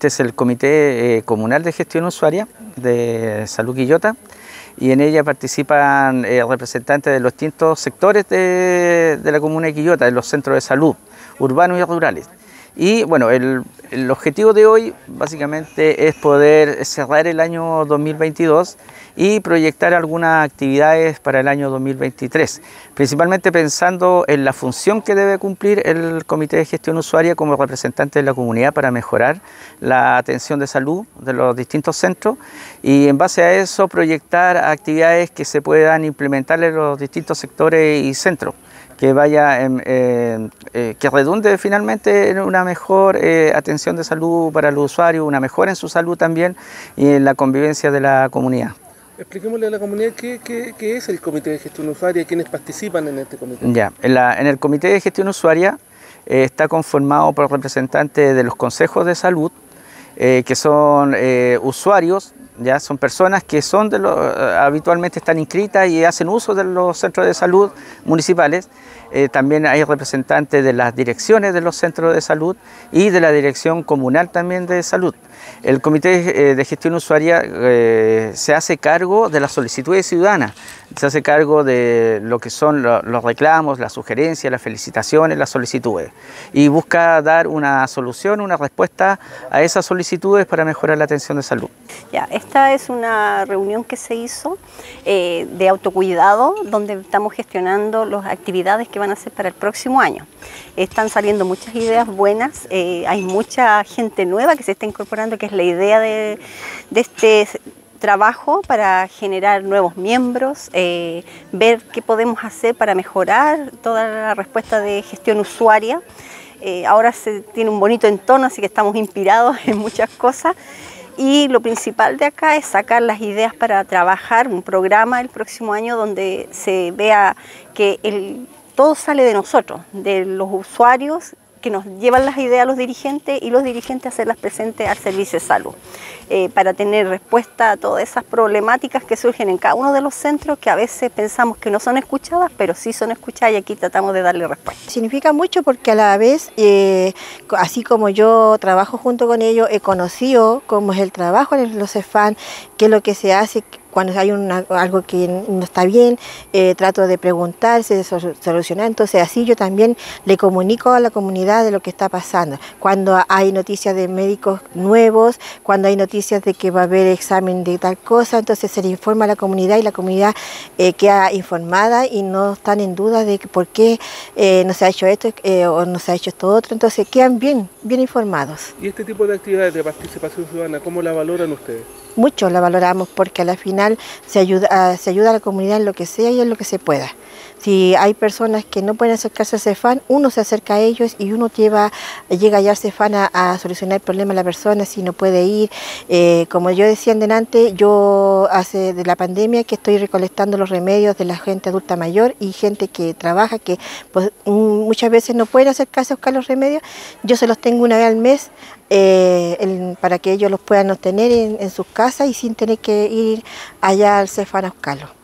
este es el Comité eh, Comunal de Gestión Usuaria de Salud Quillota y en ella participan eh, representantes de los distintos sectores de, la comuna de Quillota, de los centros de salud, urbanos y rurales. Y bueno, el, el, objetivo de hoy básicamente es poder cerrar el año 2022 y proyectar algunas actividades para el año 2023, principalmente pensando en la función que debe cumplir el Comité de Gestión Usuaria como representante de la comunidad para mejorar la atención de salud de los distintos centros y en base a eso proyectar actividades que se puedan implementar en los distintos sectores y centros que vaya, en, eh, eh, que redunde finalmente en una mejor eh, atención de salud para el usuario, una mejora en su salud también y en la convivencia de la comunidad. Expliquémosle a la comunidad qué, qué, qué es el Comité de Gestión Usuaria y quiénes participan en este comité. Ya, en, la, en el Comité de Gestión Usuaria eh, está conformado por representantes de los consejos de salud, eh, que son usuarios, ya son personas que son de lo, habitualmente están inscritas y hacen uso de los centros de salud municipales. también hay representantes de las direcciones de los centros de salud y de la dirección comunal también de salud. El Comité de Gestión Usuaria eh, se hace cargo de las solicitudes ciudadanas, se hace cargo de lo que son los reclamos, las sugerencias, las felicitaciones, las solicitudes y busca dar una solución, una respuesta a esas solicitudes para mejorar la atención de salud. Ya, esta es una reunión que se hizo eh, de autocuidado donde estamos gestionando las actividades que van a hacer para el próximo año. Están saliendo muchas ideas buenas, eh, hay mucha gente nueva que se está incorporando, que es la idea de, de este trabajo para generar nuevos miembros, eh, ver qué podemos hacer para mejorar toda la respuesta de gestión usuaria. Eh, ahora se tiene un bonito entorno, así que estamos inspirados en muchas cosas. Y lo principal de acá es sacar las ideas para trabajar un programa el próximo año donde se vea que el, todo sale de nosotros, de los usuarios que nos llevan las ideas a los dirigentes y los dirigentes hacerlas presentes al servicio de salud, eh, para tener respuesta a todas esas problemáticas que surgen en cada uno de los centros que a veces pensamos que no son escuchadas, pero sí son escuchadas y aquí tratamos de darle respuesta. Significa mucho porque a la vez, eh, así como yo trabajo junto con ellos, he conocido cómo es el trabajo en los CEFAN, qué es lo que se hace, cuando hay una, algo que no está bien, eh, trato de preguntarse, de solucionar. Entonces así yo también le comunico a la comunidad de lo que está pasando. Cuando hay noticias de médicos nuevos, cuando hay noticias de que va a haber examen de tal cosa, entonces se le informa a la comunidad y la comunidad eh, queda informada y no están en duda de por qué eh, no se ha hecho esto o no se ha hecho esto otro. Entonces quedan bien, bien informados. ¿Y este tipo de actividades de participación ciudadana, cómo la valoran ustedes? Mucho la valoramos porque a la final se ayuda, se ayuda a la comunidad en lo que sea y en lo que se pueda. Si hay personas que no pueden acercarse al CEFAN, uno se acerca a ellos y uno llega ya al CEFAN a, a solucionar el problema de la persona si no puede ir. Eh, como yo decía delante, yo hace de la pandemia que estoy recolectando los remedios de la gente adulta mayor y gente que trabaja, que pues, muchas veces no pueden acercarse a buscar los remedios. Yo se los tengo una vez al mes eh, para que ellos los puedan obtener en, en sus casas y sin tener que ir allá al CEFAN a buscarlos.